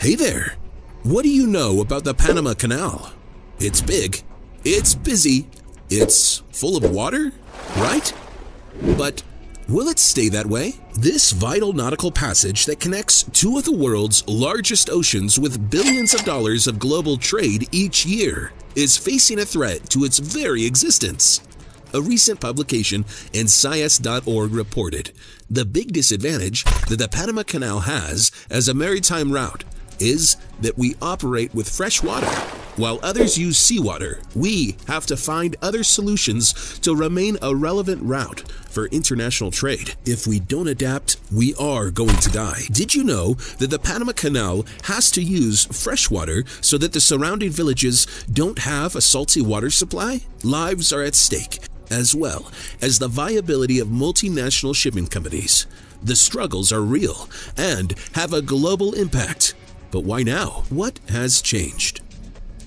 Hey there! What do you know about the Panama Canal? It's big, it's busy, it's full of water, right? But will it stay that way? This vital nautical passage that connects two of the world's largest oceans with billions of dollars of global trade each year is facing a threat to its very existence. A recent publication in Phys.org reported the big disadvantage that the Panama Canal has as a maritime route is that we operate with fresh water. While others use seawater, we have to find other solutions to remain a relevant route for international trade. If we don't adapt, we are going to die. Did you know that the Panama Canal has to use fresh water so that the surrounding villages don't have a salty water supply? Lives are at stake, as well as the viability of multinational shipping companies. The struggles are real and have a global impact. But why now? What has changed?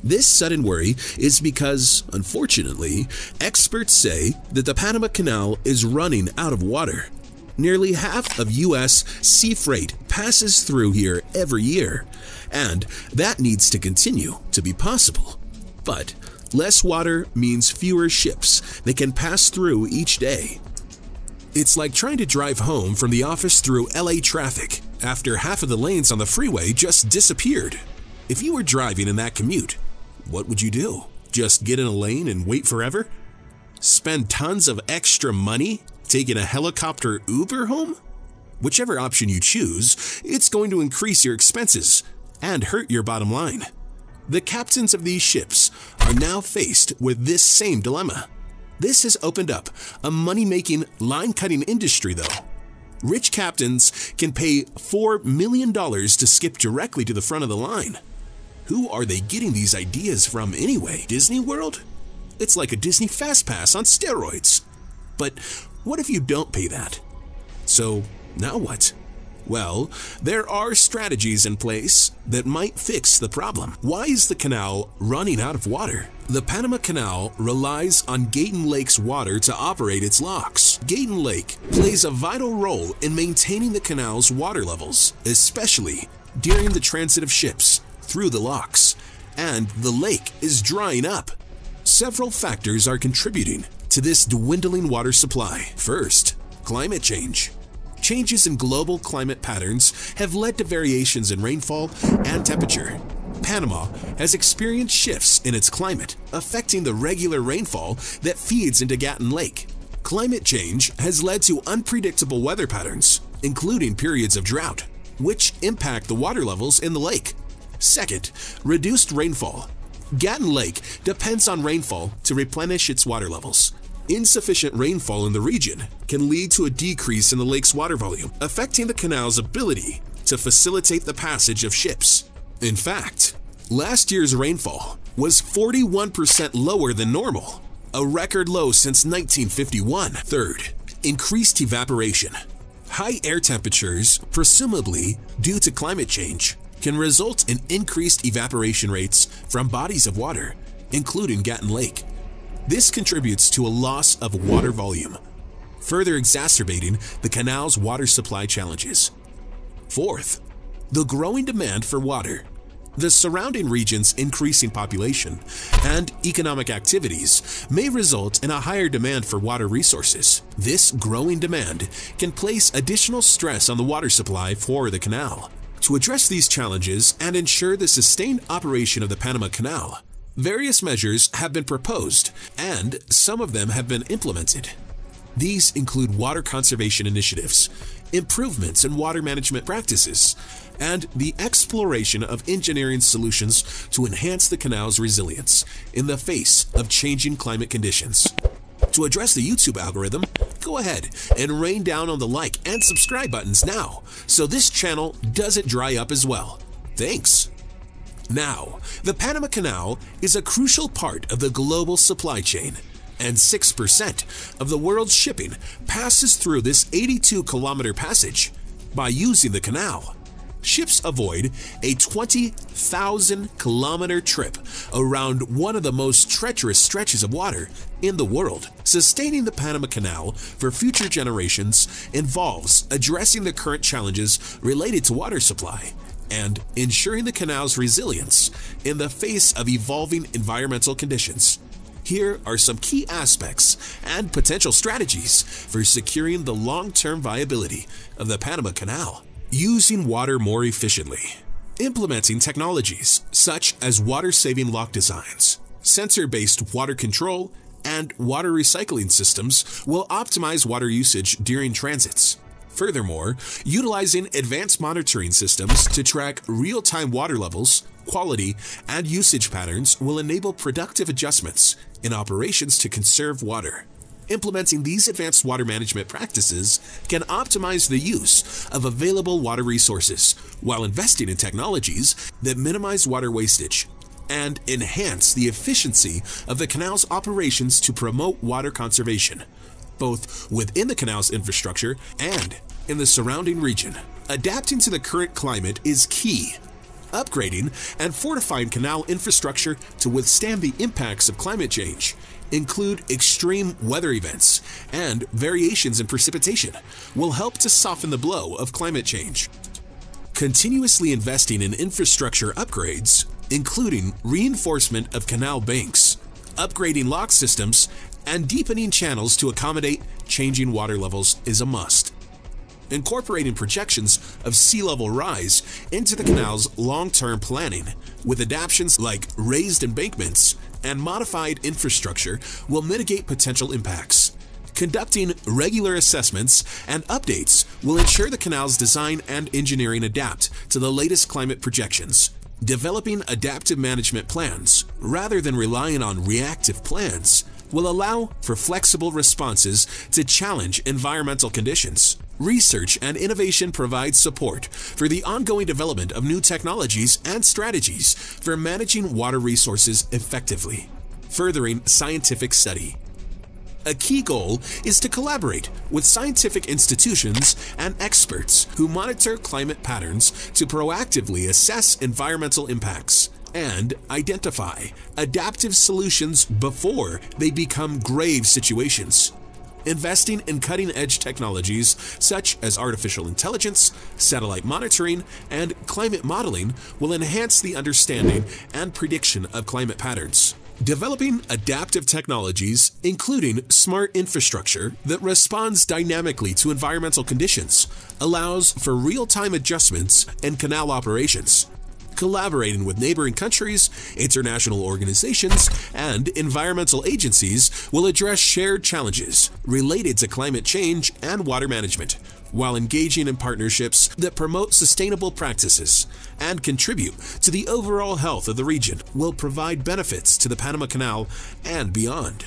This sudden worry is because, unfortunately, experts say that the Panama Canal is running out of water. Nearly half of U.S. sea freight passes through here every year, and that needs to continue to be possible. But less water means fewer ships that can pass through each day. It's like trying to drive home from the office through LA traffic after half of the lanes on the freeway just disappeared. If you were driving in that commute, what would you do? Just get in a lane and wait forever? Spend tons of extra money taking a helicopter Uber home? Whichever option you choose, it's going to increase your expenses and hurt your bottom line. The captains of these ships are now faced with this same dilemma. This has opened up a money making, line cutting industry, though. Rich captains can pay $4 million to skip directly to the front of the line. Who are they getting these ideas from anyway? Disney World? It's like a Disney Fast Pass on steroids. But what if you don't pay that? So now what? Well, there are strategies in place that might fix the problem. Why is the canal running out of water? The Panama Canal relies on Gatun Lake's water to operate its locks. Gatun Lake plays a vital role in maintaining the canal's water levels, especially during the transit of ships through the locks, and the lake is drying up. Several factors are contributing to this dwindling water supply. First, climate change. Changes in global climate patterns have led to variations in rainfall and temperature. Panama has experienced shifts in its climate, affecting the regular rainfall that feeds into Gatun Lake. Climate change has led to unpredictable weather patterns, including periods of drought, which impact the water levels in the lake. Second, reduced rainfall. Gatun Lake depends on rainfall to replenish its water levels. Insufficient rainfall in the region can lead to a decrease in the lake's water volume, affecting the canal's ability to facilitate the passage of ships. In fact, last year's rainfall was 41% lower than normal, a record low since 1951. Third, increased evaporation. High air temperatures, presumably due to climate change, can result in increased evaporation rates from bodies of water, including Gatun Lake. This contributes to a loss of water volume, further exacerbating the canal's water supply challenges. Fourth, the growing demand for water. The surrounding region's increasing population and economic activities may result in a higher demand for water resources. This growing demand can place additional stress on the water supply for the canal. To address these challenges and ensure the sustained operation of the Panama Canal, various measures have been proposed and some of them have been implemented. These include water conservation initiatives, improvements in water management practices, and the exploration of engineering solutions to enhance the canal's resilience in the face of changing climate conditions. To address the YouTube algorithm, go ahead and rain down on the like and subscribe buttons now so this channel doesn't dry up as well. Thanks. Now, the Panama Canal is a crucial part of the global supply chain, and 6% of the world's shipping passes through this 82 kilometer passage. By using the canal, ships avoid a 20,000 kilometer trip around one of the most treacherous stretches of water in the world. Sustaining the Panama Canal for future generations involves addressing the current challenges related to water supply and ensuring the canal's resilience in the face of evolving environmental conditions. Here are some key aspects and potential strategies for securing the long-term viability of the Panama Canal. Using water more efficiently. Implementing technologies such as water-saving lock designs, sensor-based water control, and water recycling systems will optimize water usage during transits. Furthermore, utilizing advanced monitoring systems to track real-time water levels, quality, and usage patterns will enable productive adjustments in operations to conserve water. Implementing these advanced water management practices can optimize the use of available water resources while investing in technologies that minimize water wastage and enhance the efficiency of the canal's operations to promote water conservation, both within the canal's infrastructure and in the surrounding region. Adapting to the current climate is key. Upgrading and fortifying canal infrastructure to withstand the impacts of climate change include extreme weather events and variations in precipitation will help to soften the blow of climate change. Continuously investing in infrastructure upgrades including reinforcement of canal banks, upgrading lock systems, and deepening channels to accommodate changing water levels is a must. Incorporating projections of sea level rise into the canal's long-term planning with adaptations like raised embankments and modified infrastructure will mitigate potential impacts. Conducting regular assessments and updates will ensure the canal's design and engineering adapt to the latest climate projections, Developing adaptive management plans, rather than relying on reactive plans, will allow for flexible responses to challenge environmental conditions. Research and innovation provide support for the ongoing development of new technologies and strategies for managing water resources effectively, furthering scientific study. A key goal is to collaborate with scientific institutions and experts who monitor climate patterns to proactively assess environmental impacts and identify adaptive solutions before they become grave situations. Investing in cutting edge technologies such as artificial intelligence, satellite monitoring, and climate modeling will enhance the understanding and prediction of climate patterns. Developing adaptive technologies, including smart infrastructure that responds dynamically to environmental conditions, allows for real-time adjustments in canal operations. Collaborating with neighboring countries, international organizations, and environmental agencies will address shared challenges related to climate change and water management, while engaging in partnerships that promote sustainable practices and contribute to the overall health of the region will provide benefits to the Panama Canal and beyond.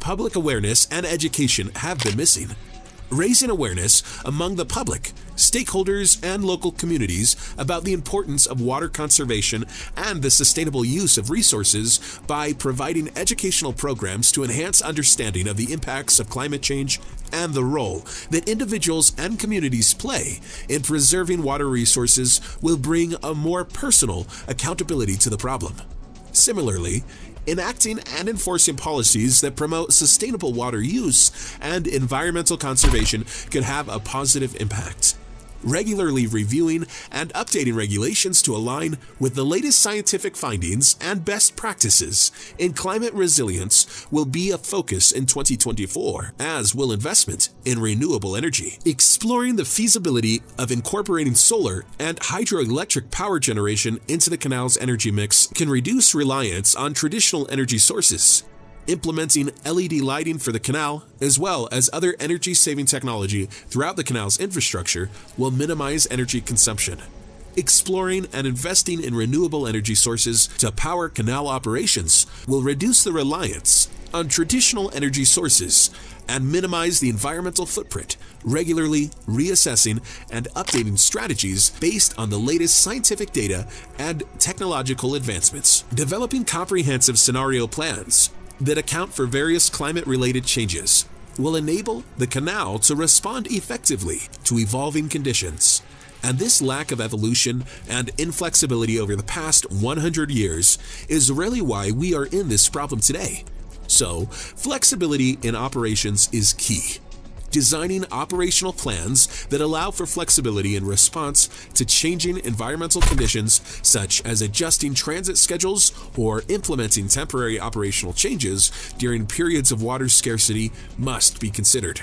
Public awareness and education have been missing, raising awareness among the public, stakeholders, and local communities about the importance of water conservation and the sustainable use of resources by providing educational programs to enhance understanding of the impacts of climate change and the role that individuals and communities play in preserving water resources will bring a more personal accountability to the problem. Similarly, enacting and enforcing policies that promote sustainable water use and environmental conservation could have a positive impact regularly reviewing and updating regulations to align with the latest scientific findings and best practices in climate resilience will be a focus in 2024, as will investment in renewable energy. Exploring the feasibility of incorporating solar and hydroelectric power generation into the canal's energy mix can reduce reliance on traditional energy sources implementing LED lighting for the canal, as well as other energy-saving technology throughout the canal's infrastructure will minimize energy consumption. Exploring and investing in renewable energy sources to power canal operations will reduce the reliance on traditional energy sources and minimize the environmental footprint, regularly reassessing and updating strategies based on the latest scientific data and technological advancements. Developing comprehensive scenario plans that account for various climate-related changes will enable the canal to respond effectively to evolving conditions. And this lack of evolution and inflexibility over the past 100 years is really why we are in this problem today. So, flexibility in operations is key. Designing operational plans that allow for flexibility in response to changing environmental conditions, such as adjusting transit schedules or implementing temporary operational changes during periods of water scarcity, must be considered.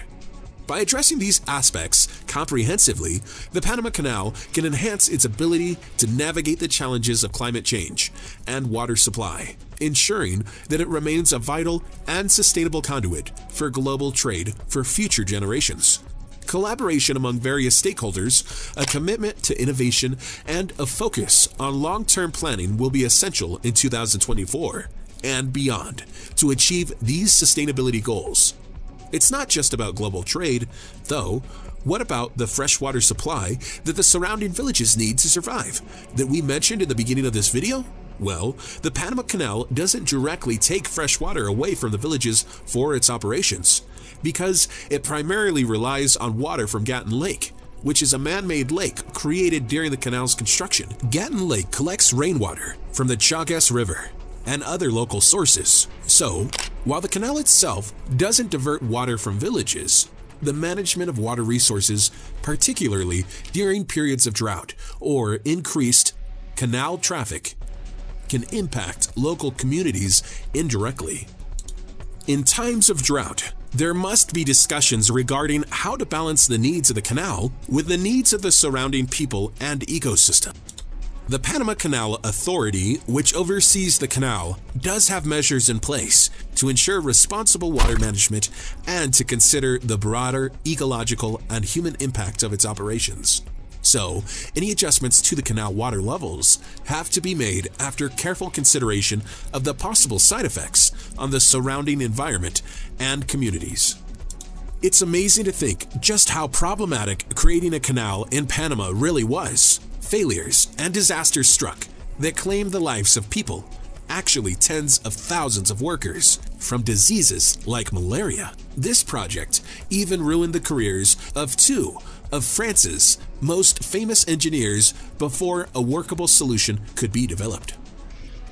By addressing these aspects comprehensively, the Panama Canal can enhance its ability to navigate the challenges of climate change and water supply, ensuring that it remains a vital and sustainable conduit for global trade for future generations. Collaboration among various stakeholders, a commitment to innovation, and a focus on long term planning will be essential in 2024 and beyond to achieve these sustainability goals. It's not just about global trade, though. What about the freshwater supply that the surrounding villages need to survive that we mentioned in the beginning of this video? Well, the Panama Canal doesn't directly take fresh water away from the villages for its operations, because it primarily relies on water from Gatun Lake, which is a man-made lake created during the canal's construction. Gatun Lake collects rainwater from the Chagres River and other local sources. So, while the canal itself doesn't divert water from villages, the management of water resources, particularly during periods of drought or increased canal traffic, can impact local communities indirectly. In times of drought, there must be discussions regarding how to balance the needs of the canal with the needs of the surrounding people and ecosystem. The Panama Canal Authority, which oversees the canal, does have measures in place to ensure responsible water management and to consider the broader ecological and human impact of its operations. So, any adjustments to the canal water levels have to be made after careful consideration of the possible side effects on the surrounding environment and communities. It's amazing to think just how problematic creating a canal in Panama really was failures, and disasters struck that claimed the lives of people, actually tens of thousands of workers, from diseases like malaria. This project even ruined the careers of two of France's most famous engineers before a workable solution could be developed.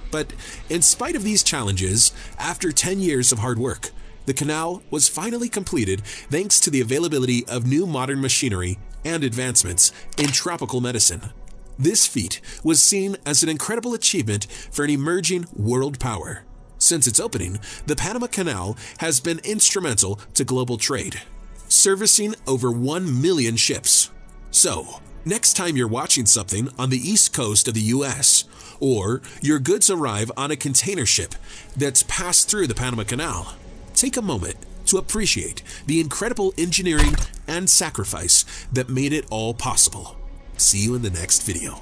But in spite of these challenges, after 10 years of hard work, the canal was finally completed thanks to the availability of new modern machinery and advancements in tropical medicine. This feat was seen as an incredible achievement for an emerging world power. Since its opening, the Panama Canal has been instrumental to global trade, servicing over 1 million ships. So, next time you're watching something on the east coast of the US, or your goods arrive on a container ship that's passed through the Panama Canal, take a moment to appreciate the incredible engineering and sacrifice that made it all possible. See you in the next video.